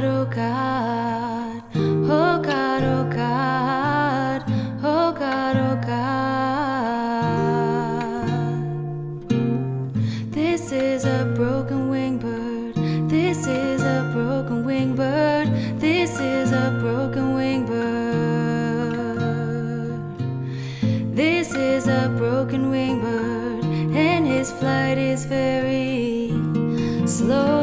Oh God, oh God, oh God, oh God. This is a broken wing bird, this is a broken wing bird, this is a broken wing bird. This is a broken wing bird, and his flight is very slow.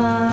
Tuhan.